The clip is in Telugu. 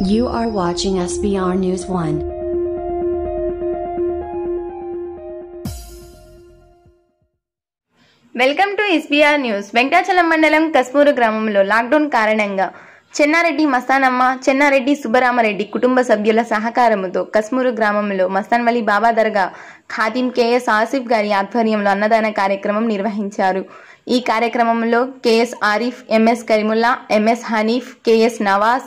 You are watching SBR News 1. Welcome to SBR news Venkatachalam మండలం కస్మూరు గ్రామంలో లాక్డౌన్ కారణంగా చెన్నారెడ్డి మస్తానమ్మ చెన్నారెడ్డి సుబ్బరామరెడ్డి కుటుంబ సభ్యుల సహకారముతో కస్మూరు గ్రామంలో మస్తాన్వలి బాబా దర్గా ఖాతిం కేఎస్ ఆసిఫ్ గారి ఆధ్వర్యంలో అన్నదాన కార్యక్రమం నిర్వహించారు ఈ కార్యక్రమంలో KS Arif MS Karimulla MS Hanif KS Nawaz